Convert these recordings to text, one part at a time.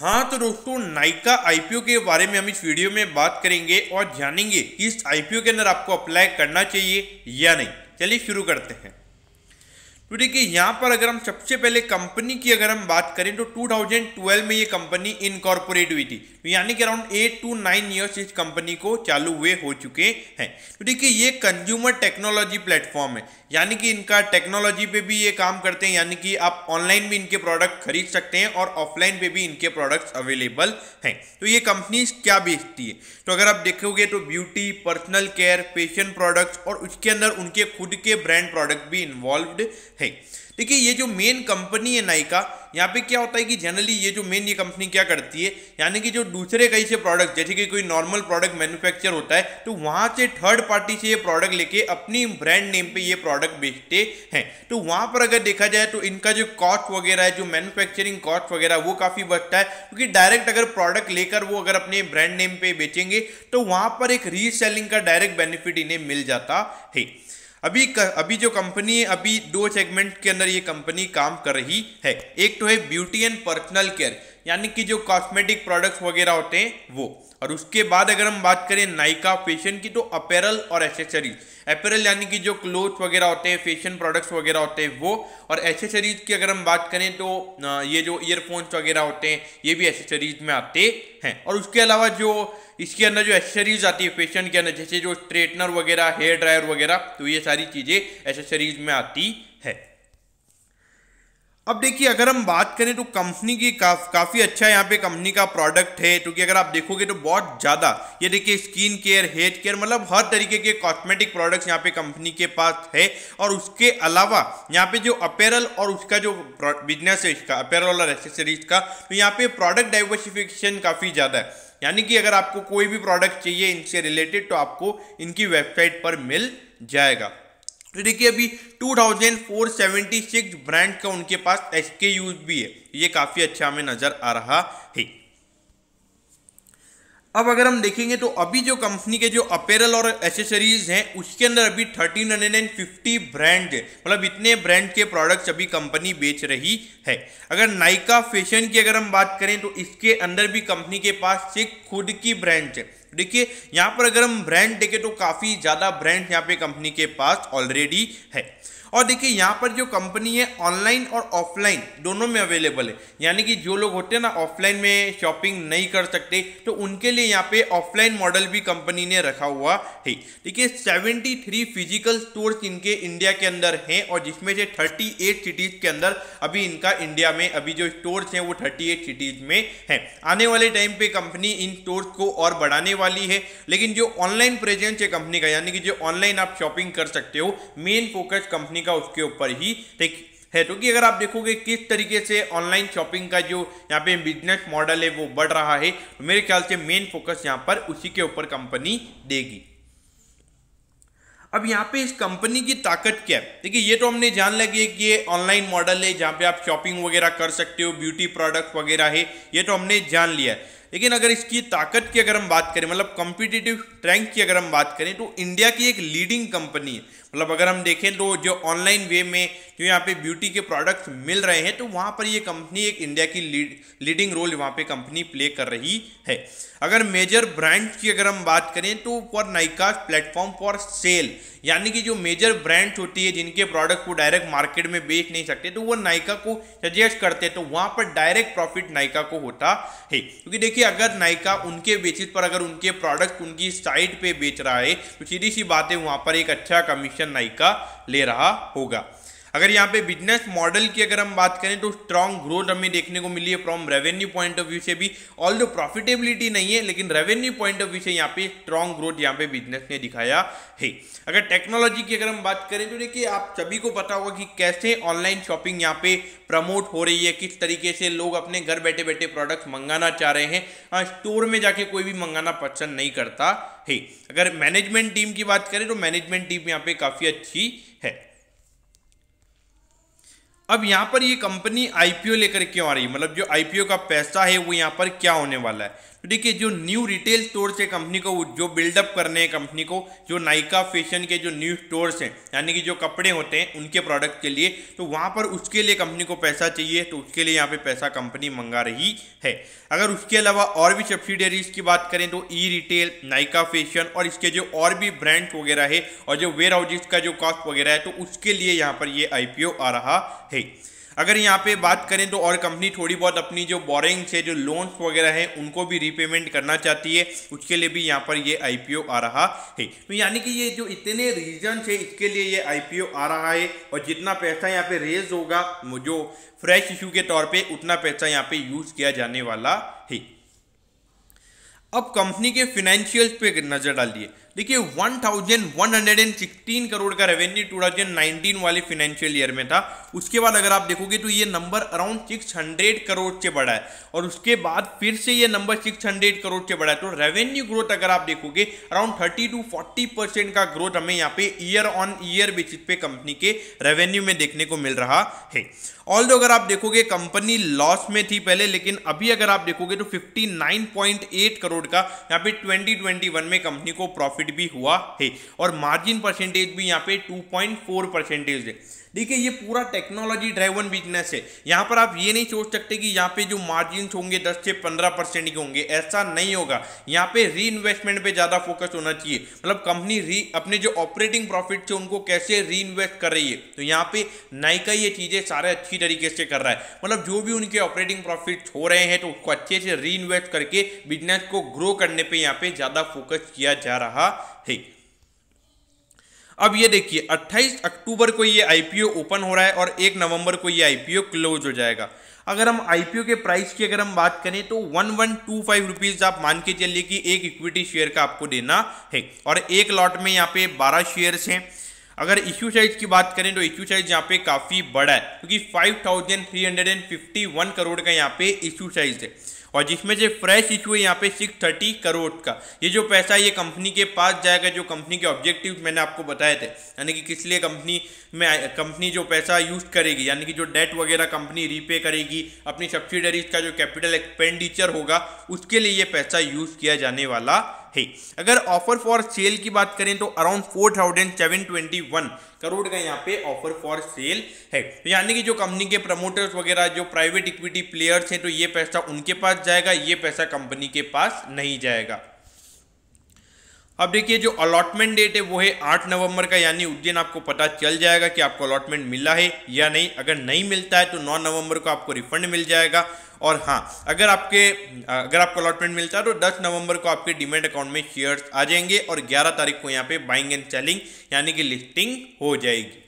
हाँ तो दोस्तों नाइका आईपीओ के बारे में हम इस वीडियो में बात करेंगे और जानेंगे कि इस आईपीओ के अंदर आपको अप्लाई करना चाहिए या नहीं। चलिए शुरू करते हैं। तो देखिए, यहाँ पर अगर हम सबसे पहले कंपनी की अगर हम बात करें तो 2012 में ये कंपनी इनकॉर्पोरेट हुई थी। तो यानी कि around eight to nine years इस कंपनी को चालू हुए हो चुके हैं। तो देखिए, ये कंज्यूमर टेक्नोलॉजी प्लेटफॉर्म है। यानी कि इनका टेक्नोलॉजी पे भी ये काम करते हैं। यानी कि आप ऑनलाइन भी इनके प्रोडक्ट खरीद सकते हैं और ऑफलाइन पे भी इनके प्रोडक्ट्स अवेलेबल हैं। तो ये कंपनी क्या बेचती है? तो अगर आप देखोगे तो beauty personal care fashion products और उसके अंदर उनके खुद के ब्रांड प्रोडक्ट भी इन्वॉल्व है। देखिए, ये जो मेन कंपनी है नाइका यहाँ पे क्या होता है कि जनरली ये जो मेन ये कंपनी क्या करती है? यानी कि जो दूसरे कहीं से प्रोडक्ट जैसे कि कोई नॉर्मल प्रोडक्ट मैन्युफैक्चर होता है तो वहाँ से थर्ड पार्टी से ये प्रोडक्ट लेके अपनी ब्रांड नेम पे ये प्रोडक्ट बेचते हैं। तो वहाँ पर अगर देखा जाए तो इनका जो कॉस्ट वगैरह है, जो मैन्युफैक्चरिंग कॉस्ट वगैरह, वो काफ़ी बचता है। क्योंकि तो डायरेक्ट अगर प्रोडक्ट लेकर वो अगर अपने ब्रांड नेम पे बेचेंगे तो वहाँ पर एक रीसेलिंग का डायरेक्ट बेनिफिट इन्हें मिल जाता है। अभी अभी जो कंपनी है, अभी दो सेगमेंट के अंदर ये कंपनी काम कर रही है। एक तो है ब्यूटी एंड पर्सनल केयर यानी कि जो कॉस्मेटिक प्रोडक्ट्स वगैरह होते हैं, वो। और उसके बाद अगर हम बात करें नाइका फ़ैशन की तो अपेरल और एसेसरीज अपेरल यानी कि जो क्लोथ वगैरह होते हैं फ़ैशन प्रोडक्ट्स वगैरह होते हैं, वो। और एसेसरीज की अगर हम बात करें तो ये जो ईयरफोन्स वगैरह होते हैं, ये भी एसेसरीज में आते हैं। और उसके अलावा जो इसके अंदर जो एसेसरीज आती है फ़ैशन के अंदर, जैसे जो स्ट्रेटनर वगैरह हेयर ड्रायर वगैरह तो ये सारी चीज़ें एसेसरीज में आती अब देखिए अगर हम बात करें तो कंपनी की का, काफ़ी अच्छा यहाँ पे कंपनी का प्रोडक्ट है क्योंकि अगर आप देखोगे तो बहुत ज़्यादा। ये देखिए स्किन केयर हेयर केयर मतलब हर तरीके के कॉस्मेटिक प्रोडक्ट्स यहाँ पे कंपनी के पास है। और उसके अलावा यहाँ पे जो अपेरल और उसका जो बिज़नेस है इसका अपेरल और एसेसरीज का तो यहाँ पे प्रोडक्ट डाइवर्सिफिकेशन काफ़ी ज़्यादा है। यानी कि अगर आपको कोई भी प्रोडक्ट चाहिए इनसे रिलेटेड तो आपको इनकी वेबसाइट पर मिल जाएगा। तो देखिए अभी 2476 ब्रांड का उनके पास एच एस भी है। ये काफ़ी अच्छा हमें नज़र आ रहा है। अब अगर हम देखेंगे तो अभी जो कंपनी के जो अपेरल और एसेसरीज हैं, उसके अंदर अभी 1350 ब्रांड मतलब इतने ब्रांड के प्रोडक्ट्स अभी कंपनी बेच रही है। अगर नाइका फ़ैशन की अगर हम बात करें तो इसके अंदर भी कंपनी के पास सिर्फ़ खुद की ब्रांड है। देखिए, यहाँ पर अगर हम ब्रांड देखें तो काफ़ी ज़्यादा ब्रांड यहाँ पे कंपनी के पास ऑलरेडी है। और देखिए, यहाँ पर जो कंपनी है ऑनलाइन और ऑफलाइन दोनों में अवेलेबल है। यानी कि जो लोग होते हैं ना ऑफलाइन में शॉपिंग नहीं कर सकते तो उनके लिए यहाँ पे ऑफलाइन मॉडल भी कंपनी ने रखा हुआ है। देखिए 73 फ़िज़िकल स्टोर्स इनके इंडिया के अंदर हैं और जिसमें से 38 सिटीज़ के अंदर अभी इनका इंडिया में, अभी जो स्टोर्स हैं, वो 38 सिटीज़ में हैं। आने वाले टाइम पे कंपनी इन स्टोर्स को और बढ़ाने वाली है। लेकिन जो ऑनलाइन प्रेजेंस है कंपनी का, यानी कि जो ऑनलाइन आप शॉपिंग कर सकते हो मेन फोकस कंपनी कंपनी का उसके ऊपर ही ठीक है। तो कि अगर आप देखोगे किस तरीके से ऑनलाइन शॉपिंग का जो यहाँ पे बिज़नेस मॉडल है वो बढ़ रहा है तो मेरे ख्याल से मेन फोकस यहाँ पर उसी के ऊपर कंपनी देगी। अब यहाँ पे इस कंपनी की ताकत क्या है? देखिए, ये तो हमने जान लगे कि ये ऑनलाइन मॉडल है, जहाँ पे आप शॉपिंग वगैरह कर सकते हो ब्यूटी प्रोडक्ट वगैरह है, ये तो हमने जान लिया है। लेकिन अगर इसकी ताकत की अगर हम बात करें मतलब कॉम्पिटिटिव स्ट्रेंथ की अगर हम बात करें तो इंडिया की एक लीडिंग कंपनी है। मतलब अगर हम देखें तो जो ऑनलाइन वे में जो यहाँ पे ब्यूटी के प्रोडक्ट्स मिल रहे हैं तो वहाँ पर ये कंपनी एक इंडिया की लीड लीडिंग रोल वहाँ पे कंपनी प्ले कर रही है। अगर मेजर ब्रांड की अगर हम बात करें तो for Nykaa platform for sale यानी कि जो मेजर ब्रांड्स होती है, जिनके प्रोडक्ट को डायरेक्ट मार्केट में बेच नहीं सकते तो वो नाइका को सजेस्ट करते हैं तो वहाँ पर डायरेक्ट प्रॉफिट नाइका को होता है। क्योंकि देखिए, अगर नाइका उनके बेसिस पर अगर उनके प्रोडक्ट उनकी साइट पर बेच रहा है तो सीधी सी बात है, वहाँ पर एक अच्छा कमीशन नाइका ले रहा होगा। अगर यहाँ पे बिज़नेस मॉडल की अगर हम बात करें तो स्ट्रॉन्ग ग्रोथ हमें देखने को मिली है from revenue point of view से भी। ऑल दो प्रॉफिटेबिलिटी नहीं है, लेकिन रेवेन्यू पॉइंट ऑफ़ व्यू से यहाँ पे स्ट्रॉन्ग ग्रोथ यहाँ पे बिज़नेस ने दिखाया है। अगर टेक्नोलॉजी की अगर हम बात करें तो देखिए, आप सभी को पता होगा कि कैसे ऑनलाइन शॉपिंग यहाँ पे प्रमोट हो रही है, किस तरीके से लोग अपने घर बैठे बैठे प्रोडक्ट्स मंगाना चाह रहे हैं। स्टोर में जाके कोई भी मंगाना पसंद नहीं करता है। अगर मैनेजमेंट टीम की बात करें तो मैनेजमेंट टीम यहाँ पे काफ़ी अच्छी है। अब यहाँ पर ये कंपनी आईपीओ लेकर क्यों आ रही है। मतलब जो आईपीओ का पैसा है, वो यहाँ पर क्या होने वाला है? तो देखिए, जो न्यू रिटेल स्टोर्स है कंपनी को, जो बिल्डअप करने हैं कंपनी को, जो नाइका फ़ैशन के जो न्यू स्टोर्स हैं, यानी कि जो कपड़े होते हैं, उनके प्रोडक्ट के लिए तो वहाँ पर उसके लिए कंपनी को पैसा चाहिए तो उसके लिए यहाँ पे पैसा कंपनी मंगा रही है। अगर उसके अलावा और भी सब्सिडरीज की बात करें तो ई रिटेल नाइका फ़ैशन और इसके जो और भी ब्रांड्स वगैरह है, और जो वेयर हाउजेस का जो कॉस्ट वगैरह है तो उसके लिए यहाँ पर ये आईपीओ आ रहा है। अगर यहाँ पे बात करें तो और कंपनी थोड़ी बहुत अपनी जो बोरिंग है जो लोन्स वगैरह है, उनको भी रीपेमेंट करना चाहती है, उसके लिए भी यहाँ पर ये आईपीओ आ रहा है। तो यानी कि ये जो इतने रीजन है, इसके लिए ये आईपीओ आ रहा है और जितना पैसा यहाँ पे रेज होगा जो फ्रेश इशू के तौर पर उतना पैसा यहाँ पे यूज़ किया जाने वाला है। अब कंपनी के फिनेंशियल्स पे नज़र डालिए। देखिए 1116 करोड़ का रेवेन्यू 2019 वाले फाइनेंशियल ईयर में था। उसके बाद अगर आप देखोगे तो ये नंबर अराउंड 600 करोड़ से बढ़ा है। और उसके बाद फिर से ये नंबर 600 करोड़ से बढ़ा है। तो रेवेन्यू ग्रोथ अगर आप देखोगे अराउंड 30 टू 40 परसेंट का ग्रोथ हमें यहाँ पे ईयर ऑन ईयर बेसिस पे कंपनी के रेवेन्यू में देखने को मिल रहा है। ऑल दो अगर आप देखोगे कंपनी लॉस में थी पहले, लेकिन अभी अगर आप देखोगे तो 59.8 करोड़ का यहाँ पे 2021 में कंपनी को प्रॉफिट भी हुआ है और मार्जिन परसेंटेज भी यहाँ पे 2.4 परसेंटेज है। देखिए, ये पूरा टेक्नोलॉजी ड्राइवन बिज़नेस है। यहाँ पर आप ये नहीं सोच सकते कि यहाँ पे जो मार्जिन होंगे 10 से 15 परसेंट के होंगे, ऐसा नहीं होगा। यहाँ पे री इन्वेस्टमेंट पे ज़्यादा फोकस होना चाहिए। मतलब कंपनी री अपने जो ऑपरेटिंग प्रॉफिट थे उनको कैसे री इन्वेस्ट कर रही है। तो यहाँ पे नाइका ये चीज़ें सारे अच्छी तरीके से कर रहा है। मतलब जो भी उनके ऑपरेटिंग प्रॉफिट हो रहे हैं तो उसको अच्छे से री इन्वेस्ट करके बिज़नेस को ग्रो करने पर यहाँ पे ज़्यादा फोकस किया जा रहा है। अब ये देखिए 28 अक्टूबर को ये आईपीओ ओपन हो रहा है और 1 नवंबर को ये आईपीओ क्लोज हो जाएगा। अगर हम आईपीओ के प्राइस की अगर हम बात करें तो one one two five rupees आप मान के चलिए कि एक इक्विटी शेयर का आपको देना है। और एक लॉट में यहाँ पे बारह शेयर्स हैं। अगर इश्यू साइज़ की बात करें तो इश्यू साइज़ यहाँ पे काफ़ी बड़ा है, क्योंकि five thousand three hundred and fifty one crore का यहाँ पे इश्यू साइज़ है। और जिसमें से फ्रेश इशू है यहाँ पे सिक्स थर्टी करोड़ का। ये जो पैसा ये कंपनी के पास जाएगा, जो कंपनी के ऑब्जेक्टिव मैंने आपको बताए थे। यानी कि किस लिए कंपनी में कंपनी जो पैसा यूज़ करेगी, यानी कि जो डेट वगैरह कंपनी रीपे करेगी, अपनी सब्सिडरीज का जो कैपिटल एक्सपेंडिचर होगा, उसके लिए ये पैसा यूज़ किया जाने वाला है। अगर ऑफ़र फॉर सेल की बात करें तो around four thousand seven twenty one crore का यहाँ पे ऑफ़र फॉर सेल है। तो यानी कि जो कंपनी के प्रमोटर्स वगैरह, जो प्राइवेट इक्विटी प्लेयर्स हैं तो ये पैसा उनके पास जाएगा, ये पैसा कंपनी के पास नहीं जाएगा। अब देखिए, जो अलॉटमेंट डेट है, वो है आठ नवंबर का, यानी उस दिन आपको पता चल जाएगा कि आपको अलॉटमेंट मिला है या नहीं। अगर नहीं मिलता है तो नौ नवंबर को आपको रिफंड मिल जाएगा। और हाँ अगर आपके, अगर आपको अलॉटमेंट मिलता है तो 10 नवंबर को आपके डिमेंट अकाउंट में शेयर्स आ जाएँगे और 11 तारीख को यहाँ पे बाइंग एंड सेलिंग यानी कि लिस्टिंग हो जाएगी।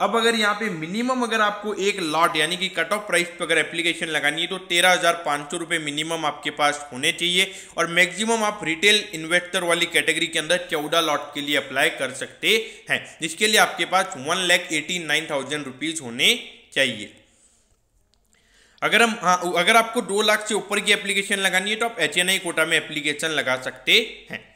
अब अगर यहाँ पे मिनिमम अगर आपको एक लॉट यानी कि कट ऑफ़ प्राइस पर अगर एप्लीकेशन लगानी है तो तेरह हज़ार पाँच सौ रुपये मिनिमम आपके पास होने चाहिए और मैक्सिमम आप रिटेल इन्वेस्टर वाली कैटेगरी के अंदर चौदह लॉट के लिए अप्लाई कर सकते हैं, जिसके लिए आपके पास one lakh eighty nine thousand rupees होने चाहिए। अगर हम हाँ अगर आपको दो लाख से ऊपर की एप्लीकेशन लगानी है तो आप एचएनआई कोटा में एप्लीकेशन लगा सकते हैं।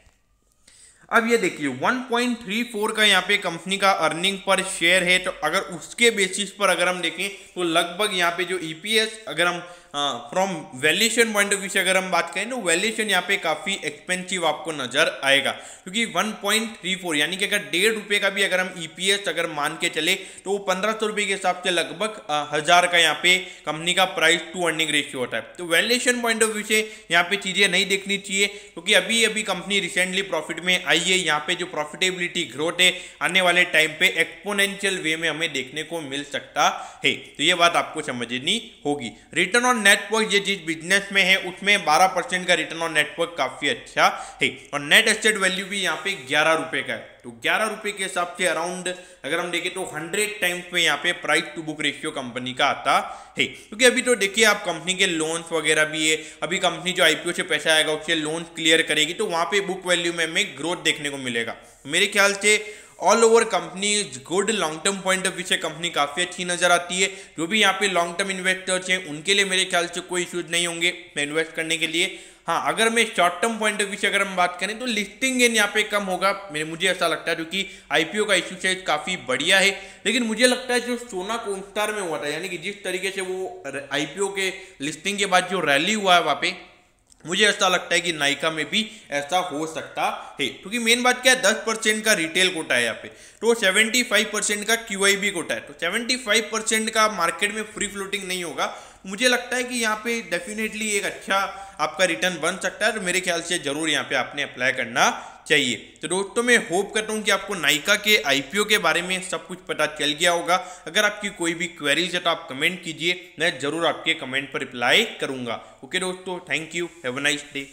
अब ये देखिए 1.34 का यहाँ पे कंपनी का अर्निंग पर शेयर है तो अगर उसके बेसिस पर अगर हम देखें तो लगभग यहाँ पे जो ईपीएस e अगर हम from valuation point of view से अगर हम बात करें तो वैल्यूशन यहाँ पे काफ़ी एक्सपेंसिव आपको नज़र आएगा। क्योंकि 1.34 यानी कि अगर डेढ़ रुपये का भी अगर हम ईपीएस e अगर मान के चले तो वो पंद्रह सौ रुपये के हिसाब से लगभग हज़ार का यहाँ पे कंपनी का प्राइस टू अर्निंग रेशियो होता है। तो वैल्यूशन पॉइंट ऑफ़ व्यू से यहाँ पे चीज़ें नहीं देखनी चाहिए, क्योंकि अभी अभी कंपनी रिसेंटली प्रॉफिट में आई है। यहाँ पे जो प्रॉफिटेबिलिटी ग्रोथ है, आने वाले टाइम पे एक्सपोनेंशियल वे में हमें देखने को मिल सकता है। तो ये बात आपको समझनी होगी। रिटर्न ऑन नेटवर्क ये जिस बिज़नेस में है, उसमें 12 परसेंट का रिटर्न ऑन नेटवर्क काफ़ी अच्छा है। और नेट एस्टेट वैल्यू भी यहाँ पे ग्यारह रुपए का है। तो ग्यारह रुपए के हिसाब से अराउंड अगर हम देखें तो हंड्रेड टाइम्स पे यहाँ पे price to book ratio company का आता है। क्योंकि अभी तो देखिए आप कंपनी के लोन्स वगैरह भी है, अभी कंपनी जो आईपीओ से पैसा आएगा, उससे लोन क्लियर करेगी तो वहाँ पे बुक वैल्यू में हमें ग्रोथ देखने को मिलेगा। मेरे ख्याल से all over company good long term point of view से कंपनी काफ़ी अच्छी नज़र आती है। जो भी यहाँ पे लॉन्ग टर्म इन्वेस्टर्स हैं, उनके लिए मेरे ख्याल से कोई इशूज नहीं होंगे इन्वेस्ट करने के लिए। हाँ अगर मैं short term point of view से अगर हम बात करें तो लिस्टिंग गेन यहाँ पे कम होगा। मेरे, मुझे ऐसा लगता है क्योंकि आईपीओ का इश्यू साइज़ काफ़ी बढ़िया है। लेकिन मुझे लगता है, जो सोना कोस्टार में हुआ था, यानी कि जिस तरीके से वो आईपीओ के लिस्टिंग के बाद जो रैली हुआ है वहाँ पे मुझे ऐसा लगता है कि नाइका में भी ऐसा हो सकता है। क्योंकि मेन बात क्या है, दस परसेंट का रिटेल कोटा है यहाँ पे। तो सेवेंटी फाइव परसेंट का क्यू आई बी कोटा है। तो सेवेंटी फाइव परसेंट का मार्केट में फ्री फ्लोटिंग नहीं होगा। मुझे लगता है कि यहाँ पे डेफिनेटली एक अच्छा आपका रिटर्न बन सकता है। तो मेरे ख्याल से ज़रूर यहाँ पे आपने अप्लाई करना चाहिए। तो दोस्तों, मैं होप करता हूँ कि आपको नाइका के, आईपीओ के बारे में सब कुछ पता चल गया होगा। अगर आपकी कोई भी क्वेरीज है तो आप कमेंट कीजिए। मैं ज़रूर आपके कमेंट पर रिप्लाई करूँगा। ओके दोस्तों thank you have a nice day